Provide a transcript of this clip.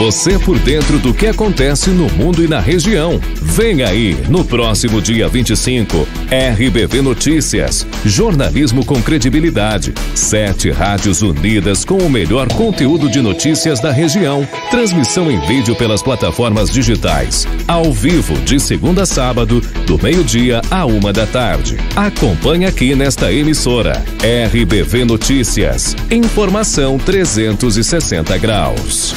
Você por dentro do que acontece no mundo e na região. Vem aí, no próximo dia 25, RBV Notícias. Jornalismo com credibilidade. Sete rádios unidas com o melhor conteúdo de notícias da região. Transmissão em vídeo pelas plataformas digitais. Ao vivo, de segunda a sábado, do meio-dia a uma da tarde. Acompanhe aqui nesta emissora. RBV Notícias. Informação 360 graus.